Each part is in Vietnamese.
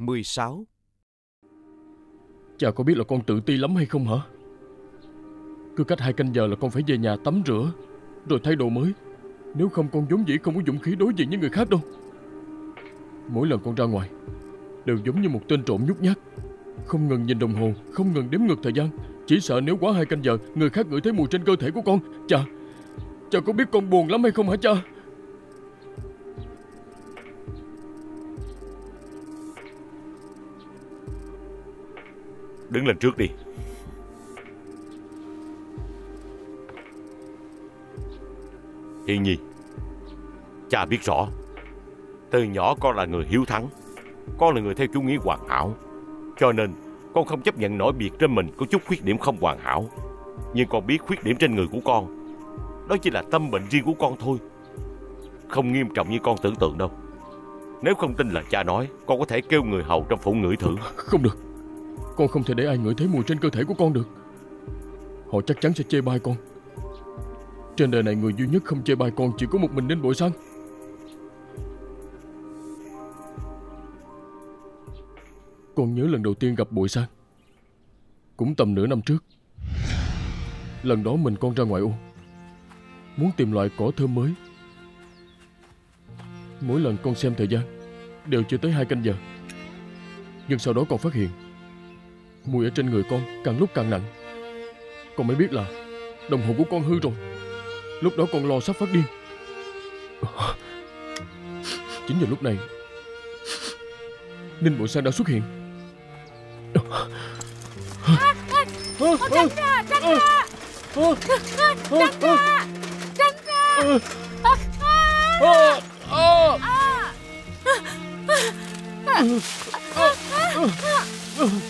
16 Cha có biết là con tự ti lắm hay không hả? Cứ cách hai canh giờ là con phải về nhà tắm rửa, Rồi thay đồ mới. Nếu không con vốn dĩ không có dũng khí đối diện với người khác đâu. Mỗi lần con ra ngoài, Đều giống như một tên trộm nhút nhát. Không ngừng nhìn đồng hồ, Không ngừng đếm ngược thời gian. Chỉ sợ nếu quá hai canh giờ, Người khác ngửi thấy mùi trên cơ thể của con Cha Cha có biết con buồn lắm hay không hả cha? Đứng lên trước đi. Hiền nhi, Cha biết rõ, Từ nhỏ con là người hiếu thắng, Con là người theo chủ nghĩa hoàn hảo, Cho nên con không chấp nhận nổi việc trên mình có chút khuyết điểm không hoàn hảo. Nhưng con biết khuyết điểm trên người của con, Đó chỉ là tâm bệnh riêng của con thôi. Không nghiêm trọng như con tưởng tượng đâu. Nếu không tin là cha nói, Con có thể kêu người hầu trong phủ ngửi thử. Không được. Con không thể để ai ngửi thấy mùi trên cơ thể của con được. Họ chắc chắn sẽ chê bai con. Trên đời này người duy nhất không chê bai con Chỉ có một mình Ninh Bội Sang Con nhớ lần đầu tiên gặp Bội Sang Cũng tầm nửa năm trước. Lần đó mình con ra ngoài ô. Muốn tìm loại cỏ thơm mới. Mỗi lần con xem thời gian, Đều chưa tới hai canh giờ. Nhưng sau đó con phát hiện Mùi ở trên người con càng lúc càng nặng Con mới biết là Đồng hồ của con hư rồi Lúc đó con lo sắp phát điên Chính vào lúc này Ninh Bội Sang đã xuất hiện Tránh ra, tránh ra Tránh ra Tránh ra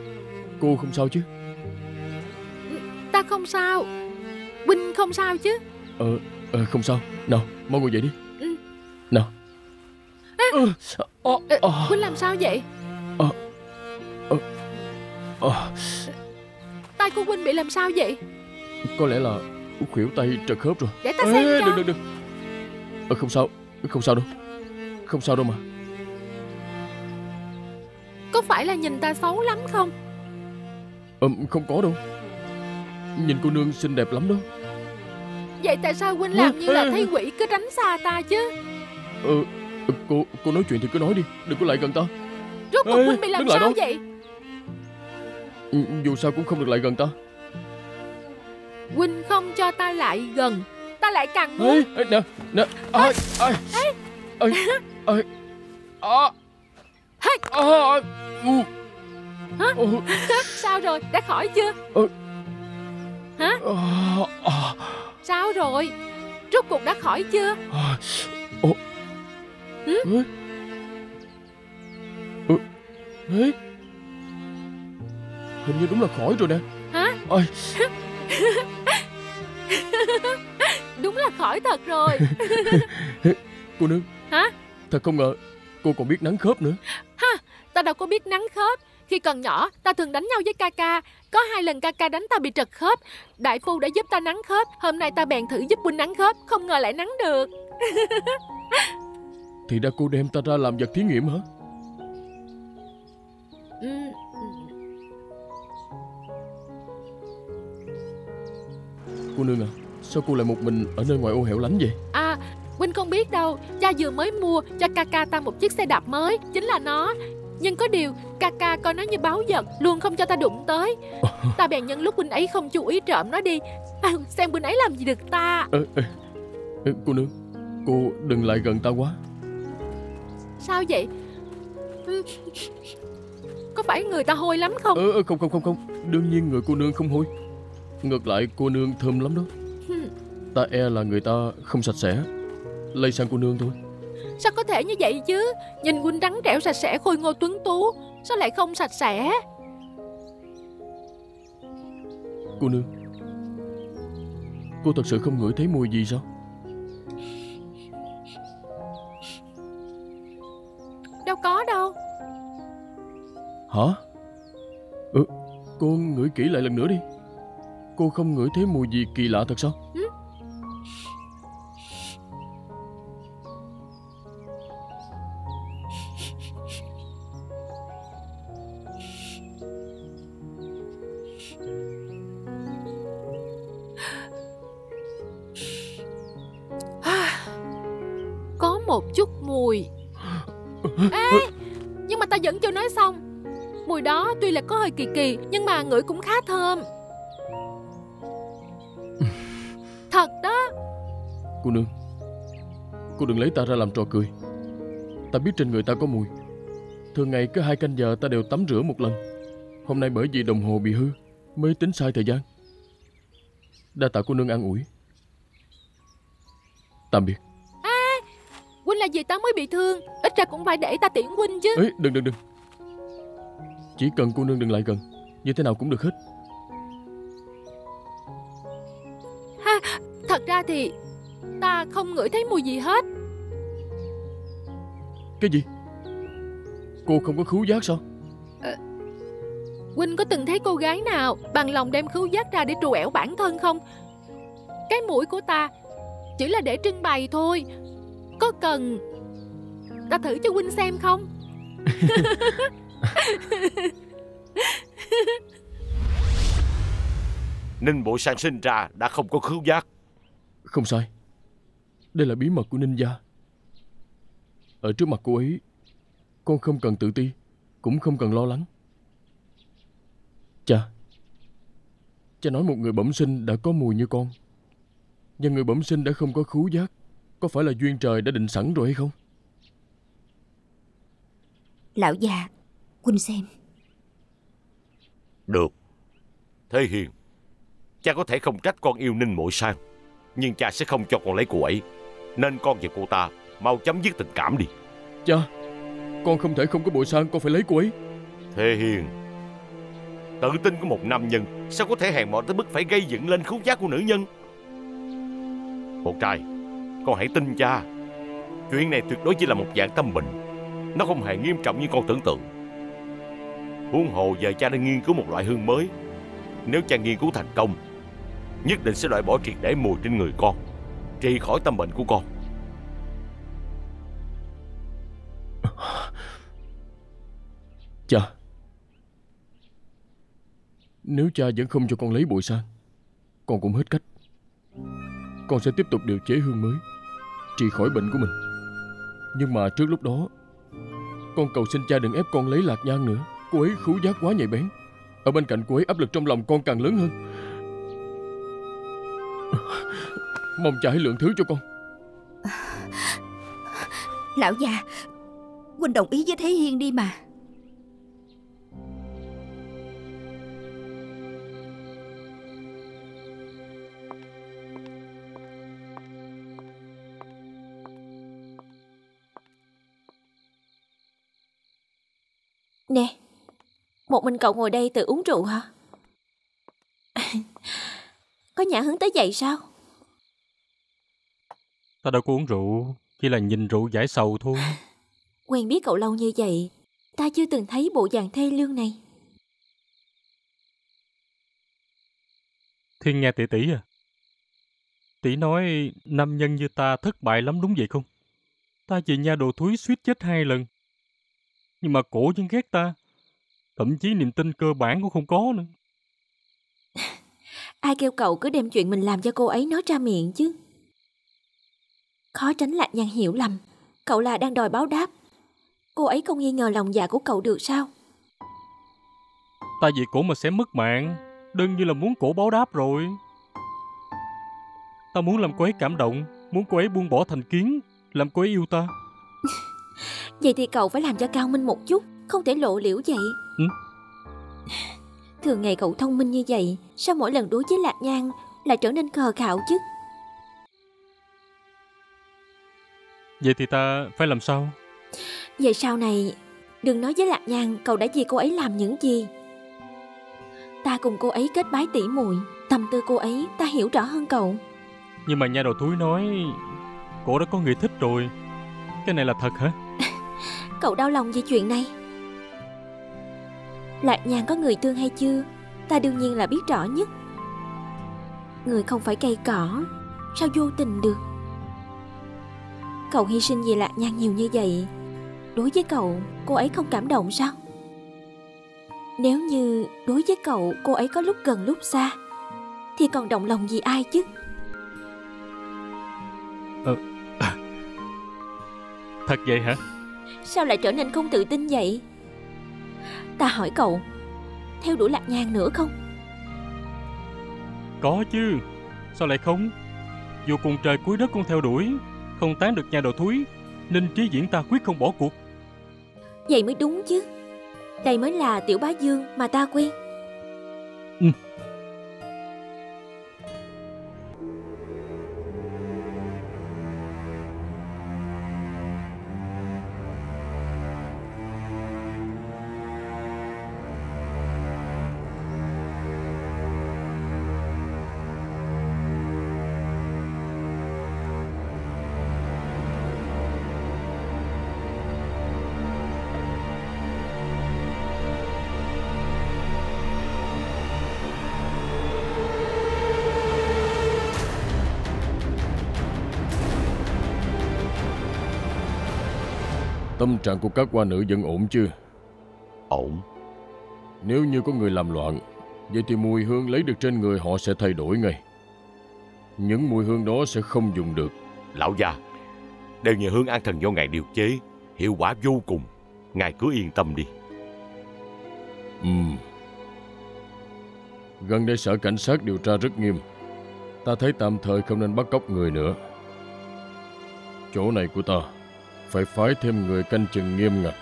Cô không sao chứ? Ta không sao. Huynh không sao chứ. Ờ ờ, Không sao. Nào mau ngồi dậy đi. Ừ. Nào. Ờ, Ờ, ờ, Huynh làm sao vậy? Ờ, Tay của Huynh bị làm sao vậy? Có lẽ là khuỷu tay trật khớp rồi. Để ta Ê, xem cho. đừng đừng đừng. Ờ, Không sao. Không sao đâu. Không sao đâu mà. Có phải là nhìn ta xấu lắm không ờ, Không có đâu. Nhìn cô nương xinh đẹp lắm đó. Vậy tại sao Huynh làm như là thấy quỷ cứ tránh xa ta chứ? Ờ ờ, Cô cô nói chuyện thì cứ nói đi Đừng có lại gần ta. Rốt cuộc Ê, Huynh bị làm sao đó. vậy? Dù sao cũng không được lại gần ta. Huynh không cho ta lại gần Ta lại càng muốn. Ê, ê, nè nè ai ai ai ai à. Hey. à ừ. Hả? Ờ, Sao rồi? Đã khỏi chưa? À, à, Sao rồi? Rốt cuộc đã khỏi chưa. Ừ? Ê. Ê. Hình như đúng là khỏi rồi nè. Hả? Ôi, Đúng là khỏi thật rồi. Cô nương. Hả? Thật không ngờ Cô còn biết nắng khớp nữa. Ta đâu có biết nắng khớp Khi còn nhỏ ta thường đánh nhau với ca ca. Có hai lần ca ca đánh ta bị trật khớp. Đại phu đã giúp ta nắng khớp. Hôm nay ta bèn thử giúp huynh nắng khớp. Không ngờ lại nắng được. Thì đã cô đem ta ra làm vật thí nghiệm hả? Ừ. Cô nương à Sao cô lại một mình ở nơi ngoài ô hẻo lánh vậy? À Huynh không biết đâu. Cha vừa mới mua cho ca ca ta một chiếc xe đạp mới. Chính là nó Nhưng có điều ca ca coi nó như báo vật Luôn không cho ta đụng tới. Ta bèn nhân lúc huynh ấy không chú ý trộm nó đi. À, Xem huynh ấy làm gì được ta. Ê, ê, ê, Cô nương Cô đừng lại gần ta quá. Sao vậy. Có phải người ta hôi lắm không? Ờ, không không không không. Đương nhiên người cô nương không hôi. Ngược lại cô nương thơm lắm đó. Ta e là người ta không sạch sẽ. Lây sang cô nương thôi Sao có thể như vậy chứ? Nhìn huynh trắng trẻo sạch sẽ khôi ngô tuấn tú Sao lại không sạch sẽ? Cô nương Cô thật sự không ngửi thấy mùi gì sao? Đâu có đâu. Hả? Ừ Cô ngửi kỹ lại lần nữa đi. Cô không ngửi thấy mùi gì kỳ lạ thật sao? Ừ. Cô đừng lấy ta ra làm trò cười. Ta biết trên người ta có mùi. Thường ngày cứ hai canh giờ ta đều tắm rửa một lần. Hôm nay bởi vì đồng hồ bị hư Mới tính sai thời gian. Đa tạ cô nương an ủi. Tạm biệt. Huynh là gì ta mới bị thương Ít ra cũng phải để ta tiễn Huynh chứ. Ê đừng đừng đừng. Chỉ cần cô nương đừng lại gần Như thế nào cũng được hết. Thật ra thì Ta không ngửi thấy mùi gì hết. Cái gì? Cô không có khứu giác sao? Huynh có từng thấy cô gái nào Bằng lòng đem khứu giác ra để trù ẻo bản thân không? Cái mũi của ta Chỉ là để trưng bày thôi. Có cần Ta thử cho Huynh xem không? Ninh Bội Sang sinh ra đã không có khứu giác. Không sai Đây là bí mật của Ninh Gia Ở trước mặt cô ấy Con không cần tự ti Cũng không cần lo lắng Cha Cha nói một người bẩm sinh đã có mùi như con Và người bẩm sinh đã không có khứu giác Có phải là duyên trời đã định sẵn rồi hay không Lão già, Huynh xem. Được. Thế Hiền, cha có thể không trách con yêu Ninh Mội Sang, nhưng cha sẽ không cho con lấy cô ấy. Nên con và cô ta mau chấm dứt tình cảm đi. Cha Con không thể không có bội sang Con phải lấy cô ấy Thế Hiền, tự tin của một nam nhân sao có thể hèn mọn tới mức phải gây dựng lên khứu giác của nữ nhân? Con trai, con hãy tin cha. Chuyện này tuyệt đối chỉ là một dạng tâm bệnh. Nó không hề nghiêm trọng như con tưởng tượng. Huống hồ giờ cha đang nghiên cứu một loại hương mới. Nếu cha nghiên cứu thành công, nhất định sẽ loại bỏ triệt để mùi trên người con, trị khỏi tâm bệnh của con. Cha. Nếu cha vẫn không cho con lấy bụi sang Con cũng hết cách. Con sẽ tiếp tục điều chế hương mới, Trị khỏi bệnh của mình. Nhưng mà trước lúc đó, Con cầu xin cha đừng ép con lấy lạc nhang nữa. Cô ấy khứu giác quá nhạy bén. Ở bên cạnh cô ấy, áp lực trong lòng con càng lớn hơn. Mong cha hãy lượng thứ cho con Lão già, Huynh đồng ý với Thế Hiên đi mà. Nè, một mình cậu ngồi đây tự uống rượu hả? Có nhã hứng tới vậy sao? Ta đâu có uống rượu, chỉ là nhìn rượu giải sầu thôi. Quen biết cậu lâu như vậy, ta chưa từng thấy bộ dạng thê lương này. Thiên nghe tỷ tỷ à. Tỷ nói nam nhân như ta thất bại lắm đúng vậy không? Ta vì nha đồ thúi suýt chết hai lần. Nhưng mà cổ vẫn ghét ta. Thậm chí niềm tin cơ bản cũng không có nữa. Ai kêu cậu cứ đem chuyện mình làm cho cô ấy nói ra miệng chứ? Khó tránh lạc nhan hiểu lầm. Cậu là đang đòi báo đáp. Cô ấy không nghi ngờ lòng dạ của cậu được sao? Ta vì cổ mà sẽ mất mạng. Đương như là muốn cổ báo đáp rồi. Ta muốn làm cô ấy cảm động. Muốn cô ấy buông bỏ thành kiến. Làm cô ấy yêu ta. Vậy thì cậu phải làm cho cao minh một chút, không thể lộ liễu vậy. Ừ? Thường ngày cậu thông minh như vậy, sao mỗi lần đối với Lạc Nhan lại trở nên khờ khạo chứ? Vậy thì ta phải làm sao? Vậy sau này, Đừng nói với Lạc Nhan cậu đã vì cô ấy làm những gì. Ta cùng cô ấy kết bái tỉ muội, tâm tư cô ấy ta hiểu rõ hơn cậu. Nhưng mà nha đầu thúi nói Cổ đã có người thích rồi Cái này là thật hả Cậu đau lòng vì chuyện này. Lạc Nhan có người thương hay chưa, ta đương nhiên là biết rõ nhất. Người không phải cây cỏ, sao vô tình được? Cậu hy sinh vì Lạc Nhan nhiều như vậy, đối với cậu, cô ấy không cảm động sao? Nếu như đối với cậu cô ấy có lúc gần lúc xa, thì còn động lòng gì ai chứ? Thật vậy hả Sao lại trở nên không tự tin vậy? Ta hỏi cậu, theo đuổi Lạc Nhan nữa không? Có chứ Sao lại không Dù cùng trời cuối đất con theo đuổi không tán được nhà đầu thúi, Nên trí diễn ta quyết không bỏ cuộc Vậy mới đúng chứ. Đây mới là Tiểu Bá Dương mà ta quen. Tâm trạng của các qua nữ vẫn ổn chứ? Ổn. Nếu như có người làm loạn Vậy thì mùi hương lấy được trên người họ sẽ thay đổi ngay. Những mùi hương đó sẽ không dùng được. Lão gia, đều nhờ hương an thần do ngài điều chế, hiệu quả vô cùng. Ngài cứ yên tâm đi. Ừm. Gần đây sở cảnh sát điều tra rất nghiêm. Ta thấy tạm thời không nên bắt cóc người nữa. Chỗ này của ta Phải phái thêm người canh chừng nghiêm ngặt.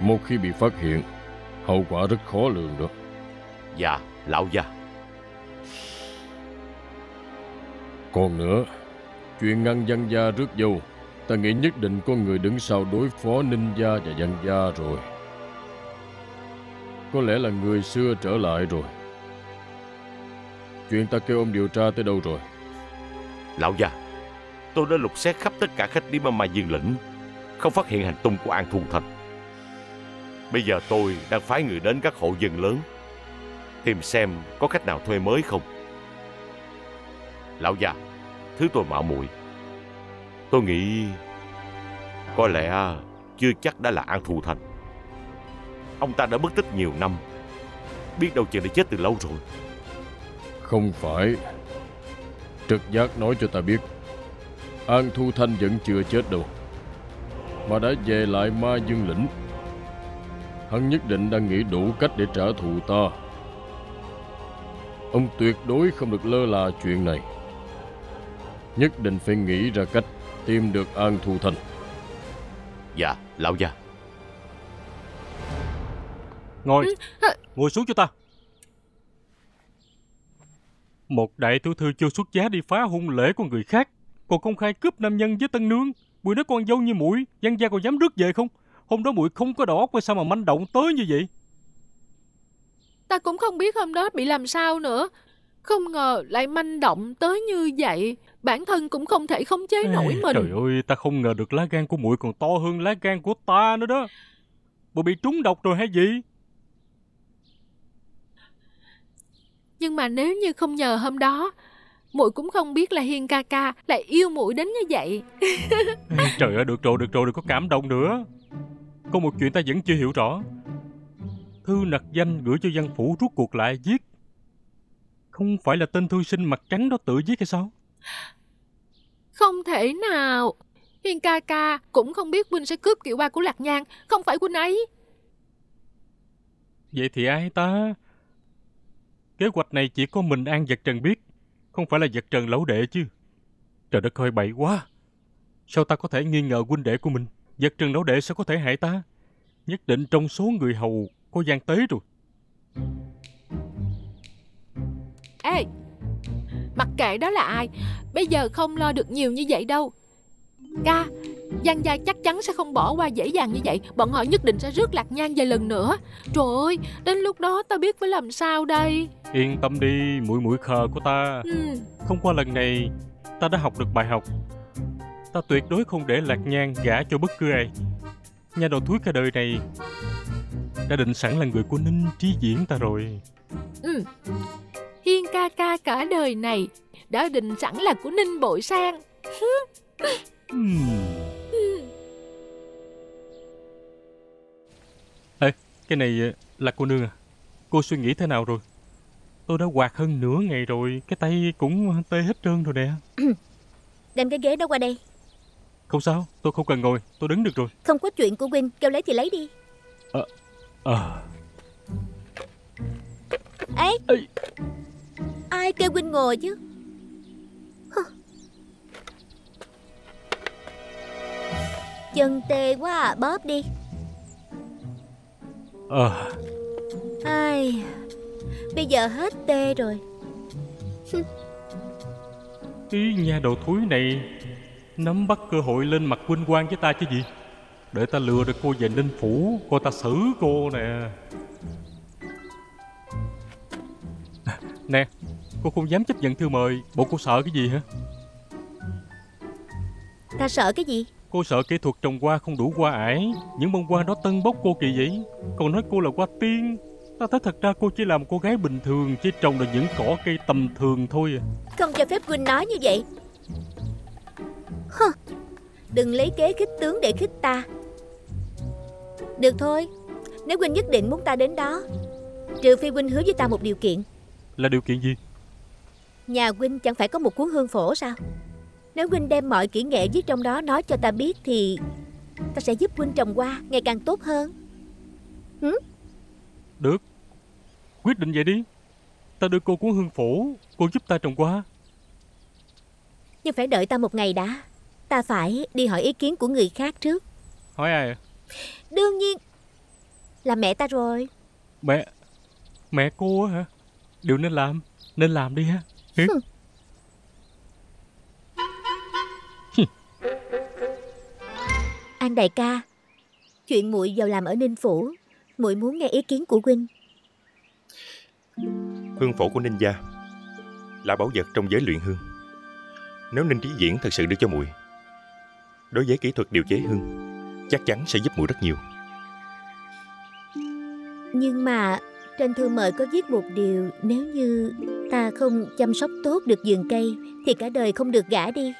Một khi bị phát hiện Hậu quả rất khó lường đó Dạ, lão gia. Còn nữa Chuyện ngăn văn gia rước dâu Ta nghĩ nhất định có người đứng sau đối phó ninh gia và văn gia rồi. Có lẽ là người xưa trở lại rồi. Chuyện ta kêu ông điều tra tới đâu rồi? Lão gia, tôi đã lục xét khắp tất cả khách điếm ở Mai Dương lĩnh, không phát hiện hành tung của An Thu Thành. Bây giờ tôi đang phái người đến các hộ dân lớn, tìm xem có khách nào thuê mới không. Lão già, thứ tôi mạo muội. Tôi nghĩ có lẽ chưa chắc đã là An Thu Thành. Ông ta đã mất tích nhiều năm, biết đâu chừng đã chết từ lâu rồi. Không phải Trực giác nói cho ta biết An Thu Thanh vẫn chưa chết đâu mà đã về lại ma dương lĩnh. Hắn nhất định đang nghĩ đủ cách để trả thù ta. Ông tuyệt đối không được lơ là chuyện này. Nhất định phải nghĩ ra cách Tìm được An Thu Thanh Dạ, lão gia. Ngồi Ngồi xuống cho ta. Một đại tiểu thư chưa xuất giá đi phá hôn lễ của người khác Còn công khai cướp nam nhân với tân nương Bùi nói con dâu như mũi Văn gia còn dám rước về không Hôm đó muội không có đầu óc sao mà manh động tới như vậy Ta cũng không biết hôm đó bị làm sao nữa. Không ngờ lại manh động tới như vậy. Bản thân cũng không thể khống chế nổi Ê, mình. Trời ơi ta không ngờ được lá gan của muội còn to hơn lá gan của ta nữa đó Bộ bị trúng độc rồi hay gì Nhưng mà nếu như không nhờ hôm đó, muội cũng không biết là Hiên ca ca lại yêu muội đến như vậy. Trời ơi được rồi được rồi đừng có cảm động nữa Có một chuyện ta vẫn chưa hiểu rõ Thư nặc danh gửi cho văn phủ rút cuộc lại viết Không phải là tên thư sinh mặt trắng đó tự viết hay sao Không thể nào. Hiên ca ca cũng không biết huynh sẽ cướp kiệu ba của Lạc Nhan, không phải huynh ấy. Vậy thì ai ta Kế hoạch này chỉ có mình An Vật Trần biết không phải là giật Trần lão đệ chứ. Trời đất ơi bậy quá. Sao ta có thể nghi ngờ huynh đệ của mình? Giật Trần lão đệ sao có thể hại ta? Nhất định trong số người hầu Có gian tế rồi. Ê, mặc kệ đó là ai, bây giờ không lo được nhiều như vậy đâu. Ca, Giang gia chắc chắn sẽ không bỏ qua dễ dàng như vậy. Bọn họ nhất định sẽ rước Lạc Nhan về lần nữa. Trời ơi Đến lúc đó ta biết phải làm sao đây? Yên tâm đi mũi mũi khờ của ta. Ừ. Không qua lần này Ta đã học được bài học. Ta tuyệt đối không để Lạc Nhan gả cho bất cứ ai. Nhà đầu thúi cả đời này Đã định sẵn là người của Ninh Trí Diễn ta rồi. Ừ. Hiên ca ca cả đời này Đã định sẵn là của Ninh Bội Sang. Hmm. Cái này ờ, là cô nương à? Cô suy nghĩ thế nào rồi? Tôi đã quạt hơn nửa ngày rồi Cái tay cũng tê hết trơn rồi nè. Đem cái ghế đó qua đây. Không sao, tôi không cần ngồi Tôi đứng được rồi. Không có chuyện của Quynh Kêu lấy thì lấy đi. Ờ à. Ấy Ê. Ai kêu Quynh ngồi chứ? Chân tê quá à, bóp đi Ờ. Ai Bây giờ hết tê rồi. Ý nhà đầu thúi này Nắm bắt cơ hội lên mặt huynh quang với ta chứ gì? Để ta lừa được cô về Ninh Phủ Coi ta xử cô nè. Nè Cô không dám chấp nhận thư mời Bộ cô sợ cái gì hả? Ta sợ cái gì Cô sợ kỹ thuật trồng hoa không đủ hoa ải. Những bông hoa đó tân bốc cô kỳ vậy Còn nói cô là hoa tiên. Ta thấy thật ra cô chỉ là một cô gái bình thường Chỉ trồng được những cỏ cây tầm thường thôi à. Không cho phép Quynh nói như vậy. Đừng lấy kế khích tướng để khích ta. Được thôi Nếu Quynh nhất định muốn ta đến đó Trừ phi Quynh hứa với ta một điều kiện. Là điều kiện gì? Nhà Quynh chẳng phải có một cuốn hương phổ sao Nếu Quynh đem mọi kỹ nghệ viết trong đó nói cho ta biết Thì ta sẽ giúp Quynh trồng hoa ngày càng tốt hơn. Hử? Được. Quyết định vậy đi. Ta đưa cô cuốn hương phổ Cô giúp ta trồng hoa. Nhưng phải đợi ta một ngày đã. Ta phải đi hỏi ý kiến của người khác trước. Hỏi ai à Đương nhiên Là mẹ ta rồi. Mẹ Mẹ cô á hả? Điều nên làm Nên làm đi ha. Hử? An đại ca Chuyện muội vào làm ở Ninh Phủ muội muốn nghe ý kiến của huynh Hương phổ của Ninh gia Là bảo vật trong giới luyện hương. Nếu Ninh Trí Diễn thật sự đưa cho muội Đối với kỹ thuật điều chế hương Chắc chắn sẽ giúp muội rất nhiều. Nhưng mà Trên thư mời có viết một điều Nếu như ta không chăm sóc tốt được vườn cây Thì cả đời không được gả đi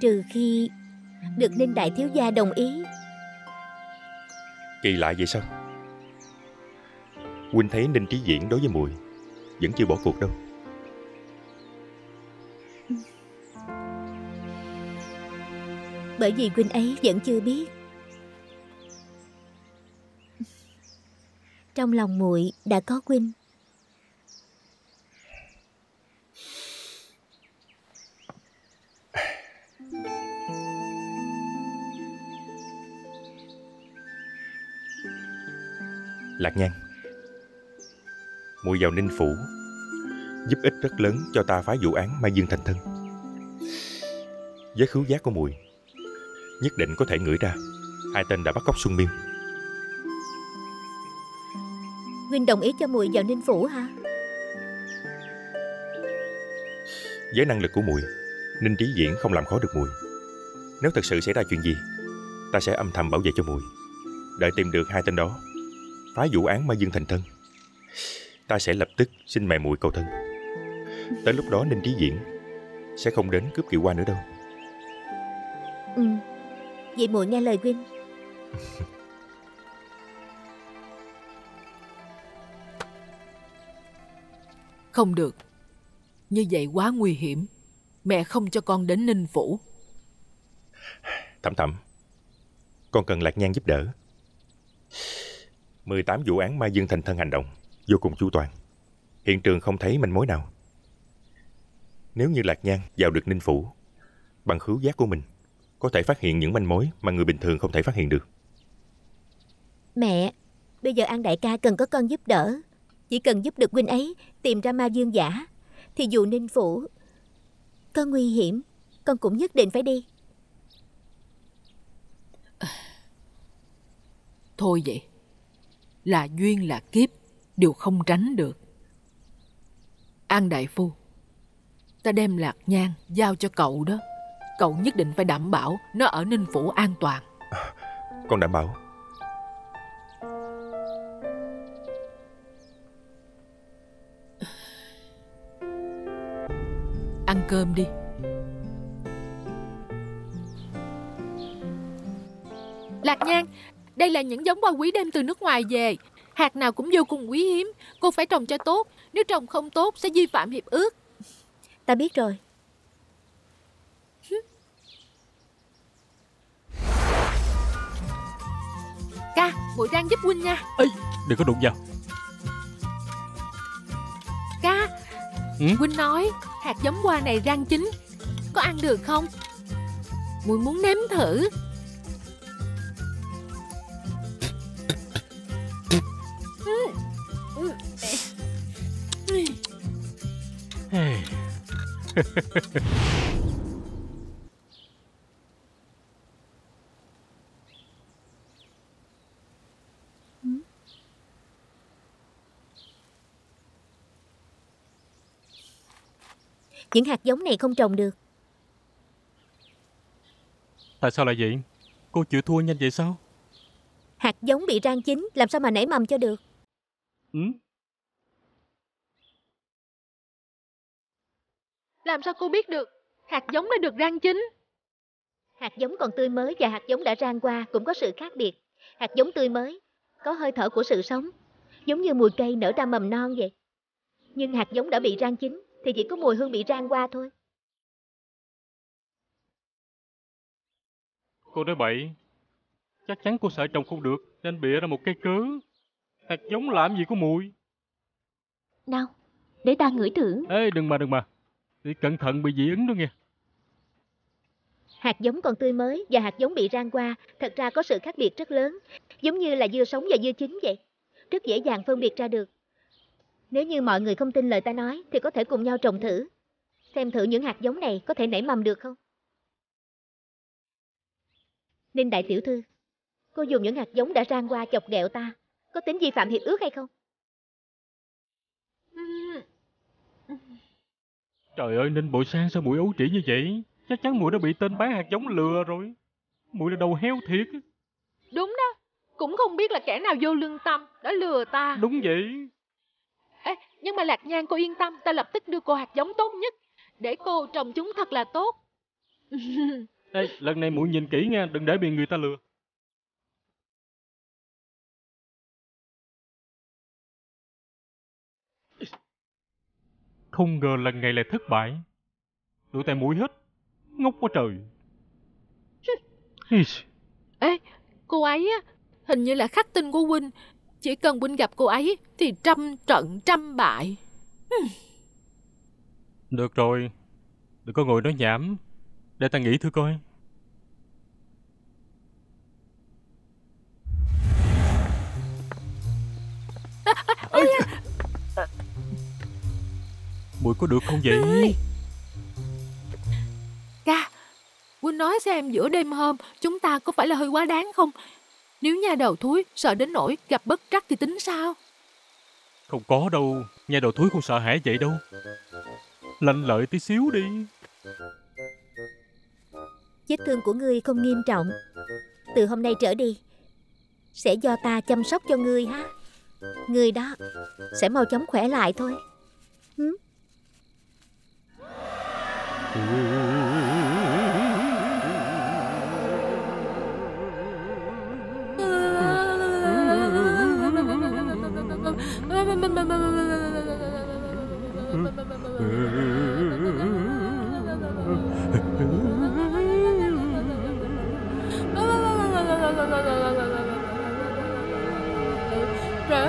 Trừ khi Được Ninh Đại Thiếu Gia đồng ý. Kỳ lạ vậy sao? Huynh thấy Ninh Trí Diễn đối với muội Vẫn chưa bỏ cuộc đâu. Bởi vì huynh ấy vẫn chưa biết. Trong lòng muội đã có huynh Lạc Nhan Muội vào Ninh Phủ Giúp ích rất lớn cho ta phá vụ án Mai Dương thành thân. Với khứu giác của muội Nhất định có thể ngửi ra. Hai tên đã bắt cóc Xuân Miêu Huynh đồng ý cho muội vào Ninh Phủ hả? Với năng lực của muội Ninh Trí Diễn không làm khó được muội Nếu thật sự xảy ra chuyện gì Ta sẽ âm thầm bảo vệ cho muội Đợi tìm được hai tên đó Phá vụ án Mai Dương thành thân. Ta sẽ lập tức xin mẹ muội cầu thân. Tới lúc đó Ninh Trí Diễn Sẽ không đến cướp kiệu hoa nữa đâu. Ừ. Vậy muội nghe lời huynh Không được. Như vậy quá nguy hiểm. Mẹ không cho con đến Ninh Phủ. Thẩm thẩm Con cần Lạc Nhan giúp đỡ 18 vụ án Mai Dương thành thân hành động. Vô cùng chu toàn. Hiện trường không thấy manh mối nào. Nếu như Lạc Nhan vào được Ninh Phủ Bằng khứu giác của mình Có thể phát hiện những manh mối Mà người bình thường không thể phát hiện được. Mẹ Bây giờ An đại ca cần có con giúp đỡ. Chỉ cần giúp được huynh ấy Tìm ra ma dương giả Thì dù Ninh Phủ Có nguy hiểm Con cũng nhất định phải đi. Thôi vậy. Là duyên là kiếp, đều không tránh được. An Đại Phu, ta đem lạc nhang giao cho cậu đó. Cậu nhất định phải đảm bảo nó ở Ninh Phủ an toàn. Con đảm bảo Ăn cơm đi. Lạc Nhan, đây là những giống hoa quý đem từ nước ngoài về. Hạt nào cũng vô cùng quý hiếm. Cô phải trồng cho tốt. Nếu trồng không tốt sẽ vi phạm hiệp ước. Ta biết rồi Ca, muội rang giúp huynh nha. Ê, đừng có đụng vào. Ca, Ừ? huynh nói hạt giống hoa này rang chín. Có ăn được không? Muội muốn nếm thử. Những hạt giống này không trồng được Tại sao lại vậy? Cô chịu thua nhanh vậy sao? Hạt giống bị rang chín Làm sao mà nảy mầm cho được Ừ? Làm sao cô biết được? Hạt giống đã được rang chín. Hạt giống còn tươi mới và hạt giống đã rang qua cũng có sự khác biệt. Hạt giống tươi mới có hơi thở của sự sống, giống như mùi cây nở ra mầm non vậy. Nhưng hạt giống đã bị rang chín thì chỉ có mùi hương bị rang qua thôi. Cô nói bậy. Chắc chắn cô sợ chồng không được nên bịa ra một cái cớ. Hạt giống làm gì có mùi. Nào, để ta ngửi thử. Ê đừng mà đừng mà. Đi cẩn thận bị dị ứng đó nghe. Hạt giống còn tươi mới và hạt giống bị rang qua thật ra có sự khác biệt rất lớn, giống như là dưa sống và dưa chín vậy. Rất dễ dàng phân biệt ra được. Nếu như mọi người không tin lời ta nói thì có thể cùng nhau trồng thử. Xem thử những hạt giống này có thể nảy mầm được không? Ninh đại tiểu thư, cô dùng những hạt giống đã rang qua chọc ghẹo ta, có tính vi phạm hiệp ước hay không? Trời ơi Ninh Bội Sang sao muội ấu trĩ như vậy? Chắc chắn muội đã bị tên bán hạt giống lừa rồi. Muội là đầu heo thiệt. Đúng đó. Cũng không biết là kẻ nào vô lương tâm đã lừa ta. Đúng vậy. Ê, nhưng mà Lạc Nhan cô yên tâm, ta lập tức đưa cô hạt giống tốt nhất. Để cô trồng chúng thật là tốt. Ê, lần này muội nhìn kỹ nha, đừng để bị người ta lừa. Không ngờ lần này lại thất bại. Tụi tại muội hết. Ngốc quá trời. Ê, cô ấy á, hình như là khắc tinh của Huynh. Chỉ cần Huynh gặp cô ấy thì trăm trận trăm bại. Được rồi. Đừng có ngồi nói nhảm. Để ta nghĩ thử coi. Muội có được không vậy? Ca, Huynh nói xem giữa đêm hôm chúng ta có phải là hơi quá đáng không? Nếu nhà đầu thúi sợ đến nỗi gặp bất trắc thì tính sao? Không có đâu. Nhà đầu thúi không sợ hãi vậy đâu. Lanh lợi tí xíu đi. Vết thương của ngươi không nghiêm trọng. Từ hôm nay trở đi, sẽ do ta chăm sóc cho ngươi ha. Ngươi đó sẽ mau chóng khỏe lại thôi. Trả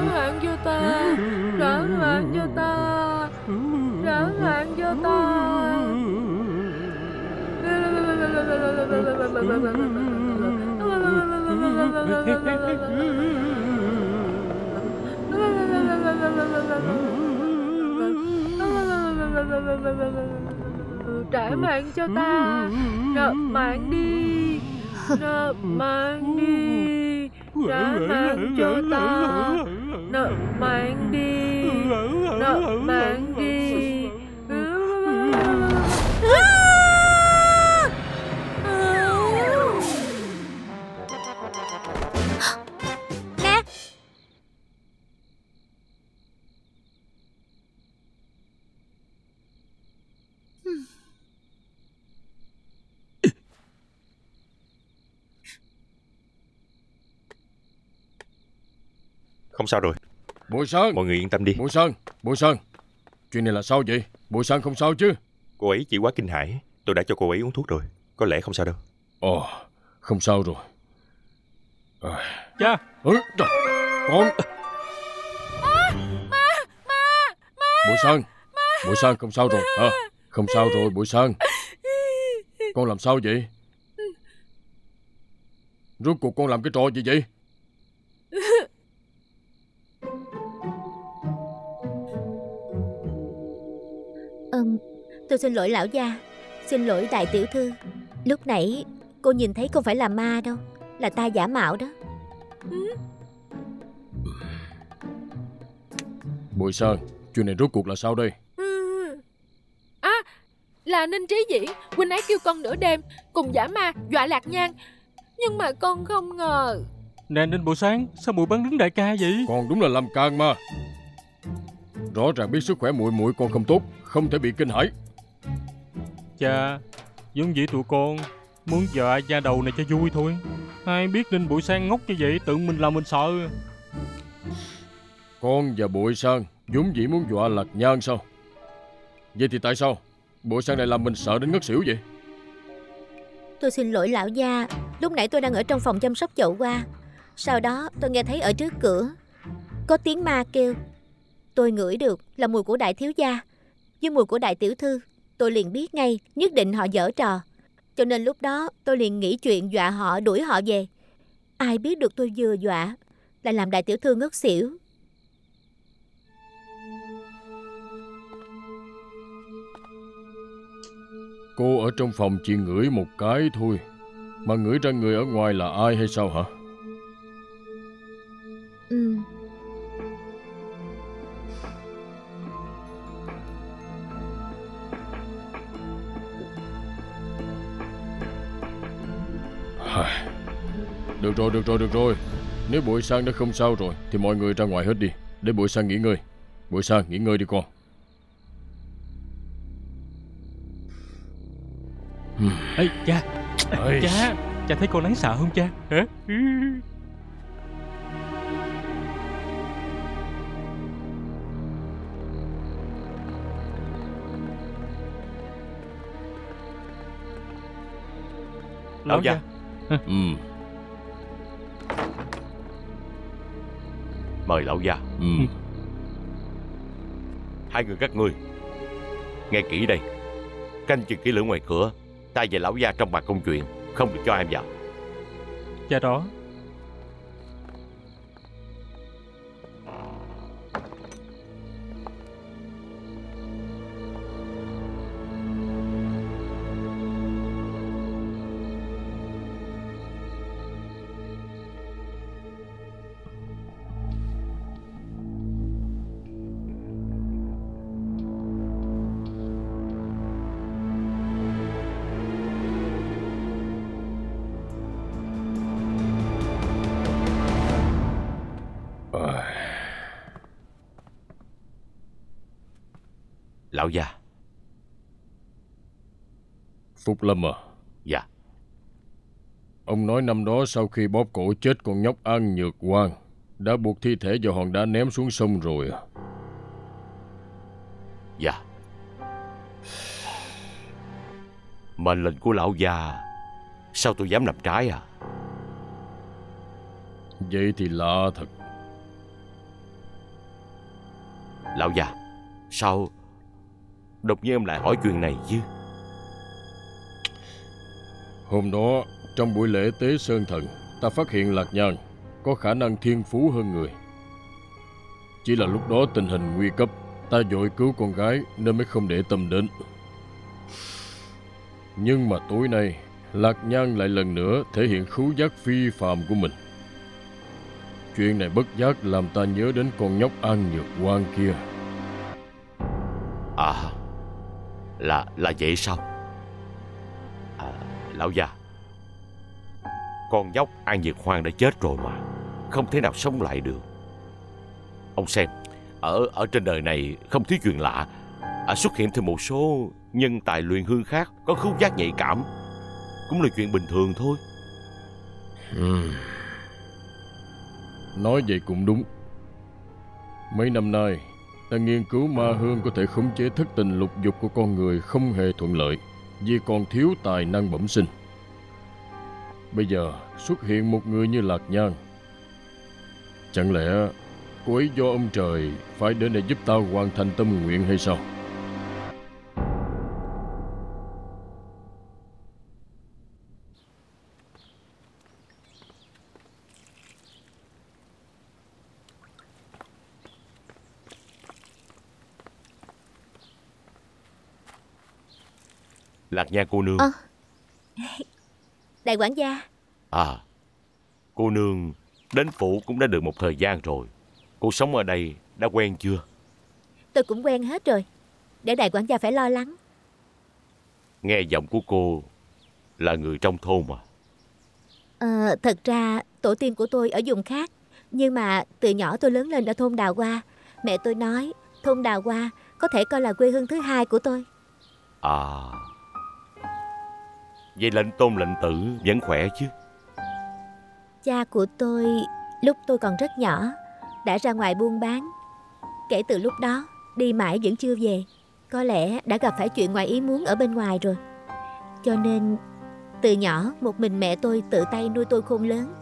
mạng cho ta, trả mạng cho ta, trả mạng cho ta. Trả mạng cho ta, nợ mạng đi. Nợ mạng đi Trả mạng cho ta Nợ mạng đi Nợ mạng Không sao rồi. Bùi Sơn. Mọi người yên tâm đi. Bùi Sơn Bùi Sơn. Chuyện này là sao vậy? Bùi Sơn không sao chứ? Cô ấy chỉ quá kinh hãi. Tôi đã cho cô ấy uống thuốc rồi. Có lẽ không sao đâu. Ồ Không sao rồi. À. Cha. Ừ, trời, Con. Bùi Sơn. Bùi Sơn không sao rồi. Hả Không sao rồi Bùi Sơn. Con làm sao vậy? Rốt cuộc con làm cái trò gì vậy Ừm, tôi xin lỗi lão gia Xin lỗi đại tiểu thư. Lúc nãy cô nhìn thấy không phải là ma đâu Là ta giả mạo đó. Bùi Sơn Chuyện này rốt cuộc là sao đây? À Là Ninh Trí Dĩ Huynh ấy kêu con nửa đêm Cùng giả ma dọa lạc nhang Nhưng mà con không ngờ Nè Ninh Bộ Sáng Sao mùi bắn đứng đại ca vậy? Con đúng là làm can mà. Rõ ràng biết sức khỏe muội muội con không tốt Không thể bị kinh hãi. Cha Giống vậy tụi con Muốn dọa da đầu này cho vui thôi. Ai biết Ninh Bụi Sang ngốc như vậy Tự mình làm mình sợ. Con và Bụi Sơn vốn dĩ muốn dọa Lạc Nhan sao? Vậy thì tại sao Bụi Sơn lại làm mình sợ đến ngất xỉu vậy? Tôi xin lỗi lão gia Lúc nãy tôi đang ở trong phòng chăm sóc chậu hoa. Sau đó tôi nghe thấy ở trước cửa Có tiếng ma kêu. Tôi ngửi được là mùi của đại thiếu gia Với mùi của đại tiểu thư Tôi liền biết ngay nhất định họ dở trò. Cho nên lúc đó tôi liền nghĩ chuyện dọa họ đuổi họ về. Ai biết được tôi vừa dọa Là làm đại tiểu thư ngất xỉu. Cô ở trong phòng chỉ ngửi một cái thôi. Mà ngửi ra người ở ngoài là ai hay sao hả? Ừ Được rồi, được rồi, được rồi. Nếu Bụi Sang đã không sao rồi Thì mọi người ra ngoài hết đi. Để Bụi Sang nghỉ ngơi. Bụi Sang nghỉ ngơi đi con. Ê cha. Ê, Cha Cha thấy con đáng sợ không cha? Hả? Lão gia. Ừ, Mời lão gia. Ừ. Hai người các ngươi Nghe kỹ đây. Canh chừng kỹ lưỡng ngoài cửa Ta và lão gia trong bàn công chuyện Không được cho ai vào. Cha đó Lão gia Phúc Lâm à? Dạ. Ông nói năm đó sau khi bóp cổ chết con nhóc An Nhược Quang Đã buộc thi thể vào hòn đá ném xuống sông rồi à? Dạ. Mệnh lệnh của lão gia Sao tôi dám làm trái à? Vậy thì lạ thật. Lão già Sao Đột nhiên em lại hỏi chuyện này chứ Hôm đó, trong buổi lễ tế Sơn Thần, Ta phát hiện Lạc nhân Có khả năng thiên phú hơn người Chỉ là lúc đó tình hình nguy cấp, Ta vội cứu con gái Nên mới không để tâm đến Nhưng mà tối nay, Lạc Nhan lại lần nữa thể hiện khứu giác phi phàm của mình. Chuyện này bất giác làm ta nhớ đến con nhóc An Nhược Quan kia. Là là vậy sao? À, lão già, con nhóc An Nhiệt Hoang đã chết rồi mà, không thể nào sống lại được. Ông xem, ở ở trên đời này không thiếu chuyện lạ, à, xuất hiện thêm một số nhân tài luyện hương khác có khứu giác nhạy cảm, cũng là chuyện bình thường thôi. Ừm. Nói vậy cũng đúng. Mấy năm nay, ta nghiên cứu ma hương có thể khống chế thất tình lục dục của con người không hề thuận lợi, vì còn thiếu tài năng bẩm sinh. Bây giờ xuất hiện một người như Lạc Nhan. Chẳng lẽ cô ấy do ông trời phải đến để giúp ta hoàn thành tâm nguyện hay sao? Lạc Nha cô nương. Ờ. Đại quản gia À, cô nương đến phủ cũng đã được một thời gian rồi. Cô sống ở đây đã quen chưa? Tôi cũng quen hết rồi Để đại quản gia phải lo lắng Nghe giọng của cô là người trong thôn mà. Ờ, Thật ra tổ tiên của tôi ở vùng khác Nhưng mà từ nhỏ tôi lớn lên ở thôn Đào Hoa Mẹ tôi nói thôn Đào Hoa có thể coi là quê hương thứ hai của tôi À. Vậy lệnh tôn lệnh tử vẫn khỏe chứ? Cha của tôi lúc tôi còn rất nhỏ đã ra ngoài buôn bán. Kể từ lúc đó đi mãi vẫn chưa về. Có lẽ đã gặp phải chuyện ngoài ý muốn ở bên ngoài rồi. Cho nên từ nhỏ một mình mẹ tôi tự tay nuôi tôi khôn lớn.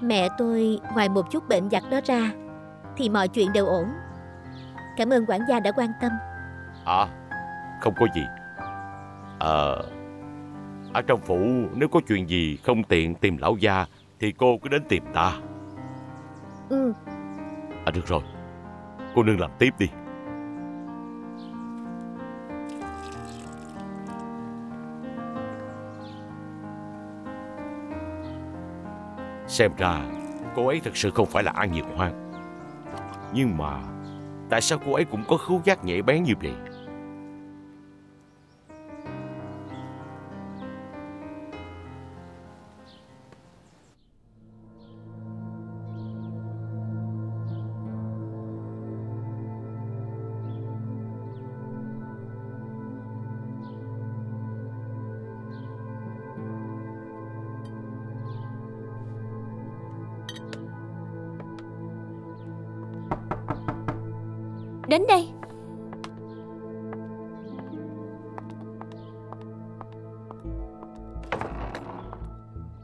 Mẹ tôi ngoài một chút bệnh giặt đó ra thì mọi chuyện đều ổn. Cảm ơn quản gia đã quan tâm. À, không có gì. Ờ, ở trong phủ nếu có chuyện gì không tiện tìm lão gia thì cô cứ đến tìm ta. Ừ, À được rồi, cô nương làm tiếp đi. Xem ra cô ấy thật sự không phải là An Nhiệt Hoang. Nhưng mà tại sao cô ấy cũng có khứu giác nhạy bén như vậy?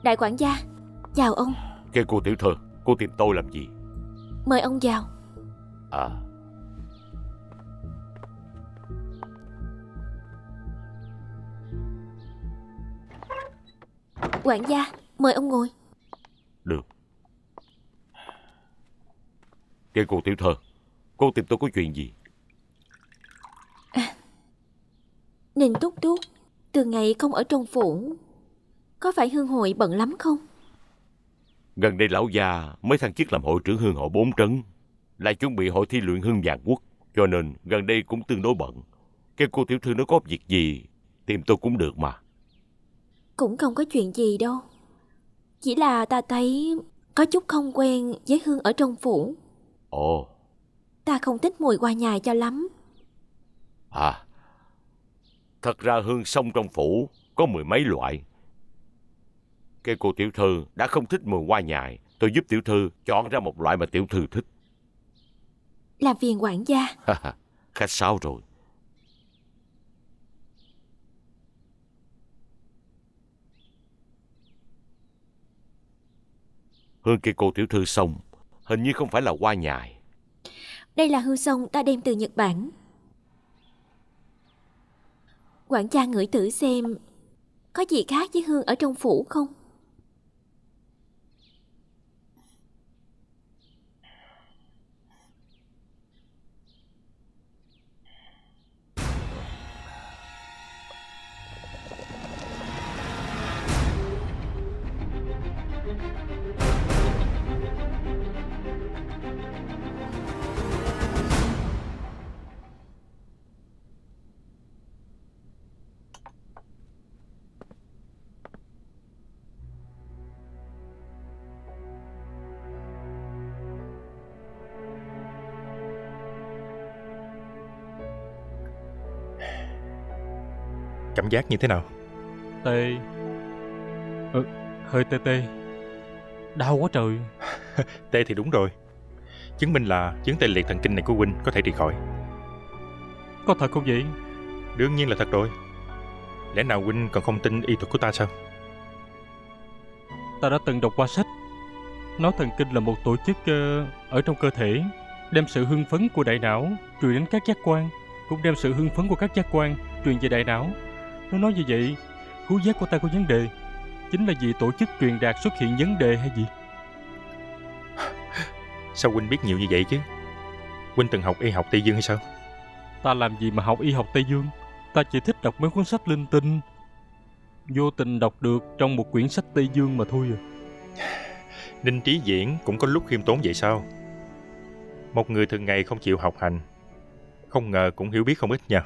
Đại quản gia Chào ông Kêu cô tiểu thư, cô tìm tôi làm gì? Mời ông vào À, Quản gia Mời ông ngồi được. Kêu cô tiểu thư, cô tìm tôi có chuyện gì? Ninh túc túc Từ ngày không ở trong phủ Có phải hương hội bận lắm không Gần đây lão già mới thăng chức làm hội trưởng hương hội bốn trấn, lại chuẩn bị hội thi luyện hương vàng quốc, cho nên gần đây cũng tương đối bận. Kêu cô tiểu thư nếu có việc gì, tìm tôi cũng được mà. Cũng không có chuyện gì đâu Chỉ là ta thấy Có chút không quen với hương ở trong phủ Ồ, Ta không thích mùi hoa nhài cho lắm à, thật ra hương sông trong phủ có mười mấy loại. Kêu cô tiểu thư đã không thích mùi hoa nhài, tôi giúp tiểu thư chọn ra một loại mà tiểu thư thích. Là phiền quản gia Khách sao rồi. Hương kia cô tiểu thư xong, hình như không phải là hoa nhài. Đây là hương sông ta đem từ Nhật Bản Quản gia ngửi thử xem Có gì khác với hương ở trong phủ không Cảm giác như thế nào? Tê. Ừ, Hơi tê tê. Đau quá trời. Tê thì đúng rồi. Chứng minh là chứng tê liệt thần kinh này của Huynh có thể trị khỏi. Có thật không vậy? Đương nhiên là thật rồi. Lẽ nào Huynh còn không tin y thuật của ta sao? Ta đã từng đọc qua sách. Nói thần kinh là một tổ chức uh, ở trong cơ thể Đem sự hưng phấn của đại não truyền đến các giác quan Cũng đem sự hưng phấn của các giác quan truyền về đại não Nó nói như vậy Khứu giác của ta có vấn đề. Chính là vì tổ chức truyền đạt xuất hiện vấn đề hay gì? Sao Huynh biết nhiều như vậy chứ? Huynh từng học y học Tây Dương hay sao? Ta làm gì mà học y học Tây Dương? Ta chỉ thích đọc mấy cuốn sách linh tinh. Vô tình đọc được trong một quyển sách Tây Dương mà thôi à. Ninh Trí Diễn cũng có lúc khiêm tốn vậy sao? Một người thường ngày không chịu học hành Không ngờ cũng hiểu biết không ít nha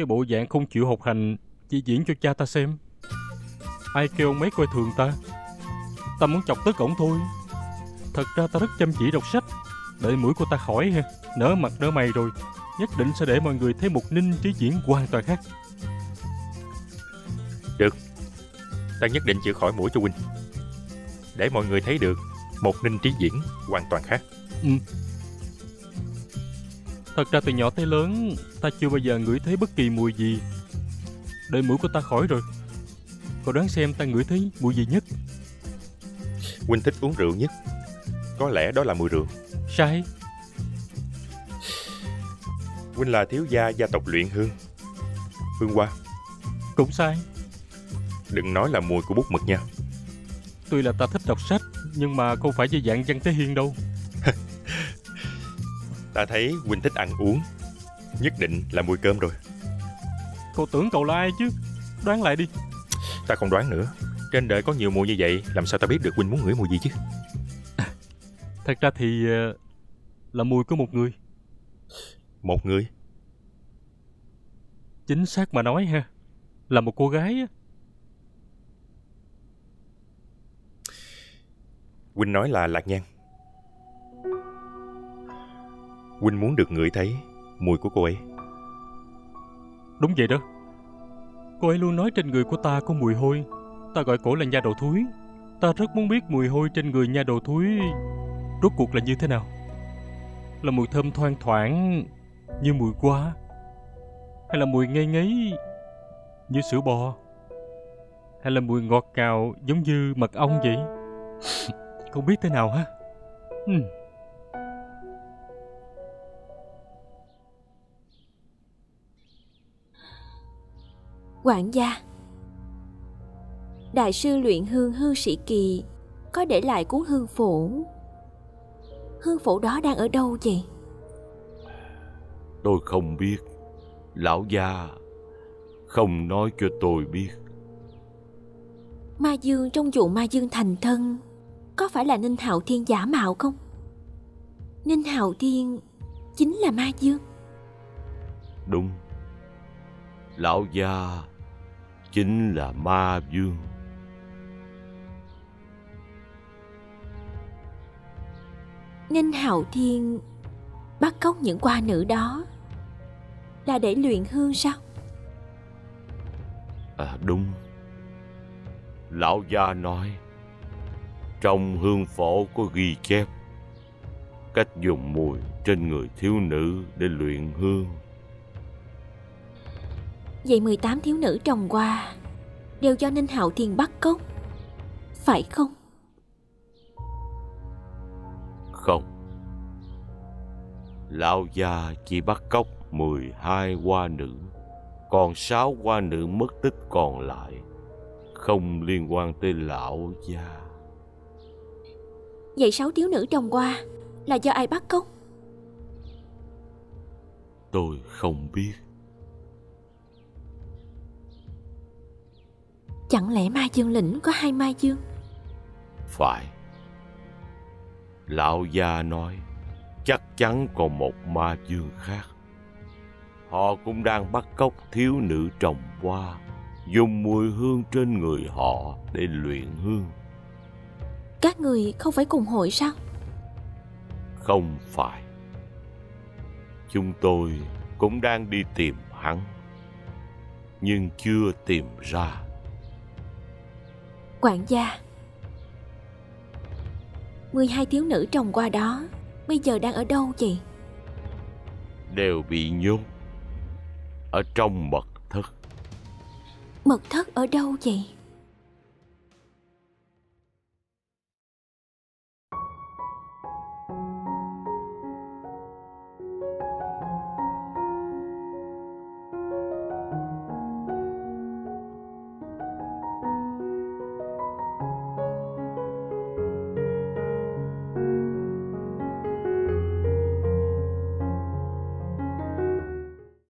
Cái bộ dạng không chịu học hành Chỉ diễn cho cha ta xem. Ai kêu ông mấy coi thường ta? Ta muốn chọc tới cổng thôi. Thật ra ta rất chăm chỉ đọc sách. Đợi mũi của ta khỏi ha. Nở mặt nở mày rồi. Nhất định sẽ để mọi người thấy một ninh trí diễn hoàn toàn khác. Được. Ta nhất định chữa khỏi mũi cho huynh Để mọi người thấy được Một ninh trí diễn hoàn toàn khác. Ừ. Thật ra từ nhỏ tới lớn Ta chưa bao giờ ngửi thấy bất kỳ mùi gì. Đợi mũi của ta khỏi rồi Cậu đoán xem ta ngửi thấy mùi gì nhất. Huynh thích uống rượu nhất. Có lẽ đó là mùi rượu. Sai. Huynh là thiếu gia gia tộc luyện hương. Hương Hoa. Cũng sai. Đừng nói là mùi của bút mực nha. Tuy là ta thích đọc sách Nhưng mà không phải về dạng văn tế hiên đâu Ta thấy Huynh thích ăn uống. Nhất định là mùi cơm rồi. Cậu tưởng cậu là ai chứ? Đoán lại đi. Ta không đoán nữa. Trên đời có nhiều mùi như vậy Làm sao ta biết được Huynh muốn ngửi mùi gì chứ? Thật ra thì ờ, Là mùi của một người. Một người? Chính xác mà nói ha Là một cô gái á. Huynh nói là Lạc Nhan Huynh muốn được ngửi thấy Mùi của cô ấy. Đúng vậy đó. Cô ấy luôn nói trên người của ta có mùi hôi. Ta gọi cổ là nha đầu thúi. Ta rất muốn biết mùi hôi trên người nha đầu thúi Rốt cuộc là như thế nào. Là mùi thơm thoang thoảng Như mùi hoa Hay là mùi ngây ngấy Như sữa bò, Hay là mùi ngọt ngào Giống như mật ong vậy? Không biết thế nào ha. Hmm. Quản gia. Đại sư luyện hương hư sĩ kỳ Có để lại cuốn hương phổ. Hương phổ đó đang ở đâu vậy? Tôi không biết. Lão gia Không nói cho tôi biết. Ma Dương trong vụ Ma Dương thành thân Có phải là Ninh Hạo Thiên giả mạo không? Ninh Hạo Thiên Chính là Ma Dương. Đúng. Lão gia Chính là ma dương Ninh Hạo Thiên Bắt cóc những qua nữ đó Là để luyện hương sao? À đúng. Lão gia nói Trong hương phổ có ghi chép Cách dùng mùi trên người thiếu nữ để luyện hương Vậy 18 thiếu nữ trồng qua Đều do Ninh Hạo Thiên bắt cóc Phải không? Không. Lão gia chỉ bắt cóc 12 hoa nữ Còn 6 hoa nữ mất tích còn lại Không liên quan tới lão gia. Vậy sáu thiếu nữ trồng qua Là do ai bắt cóc? Tôi không biết Chẳng lẽ ma dương lĩnh có hai ma dương? Phải. Lão gia nói Chắc chắn còn một ma dương khác. Họ cũng đang bắt cóc thiếu nữ trồng hoa Dùng mùi hương trên người họ để luyện hương. Các người không phải cùng hội sao? Không phải. Chúng tôi cũng đang đi tìm hắn nhưng chưa tìm ra. Quản gia. 12 thiếu nữ trồng qua đó Bây giờ đang ở đâu vậy Đều bị nhốt ở trong mật thất. Mật thất ở đâu vậy